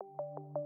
you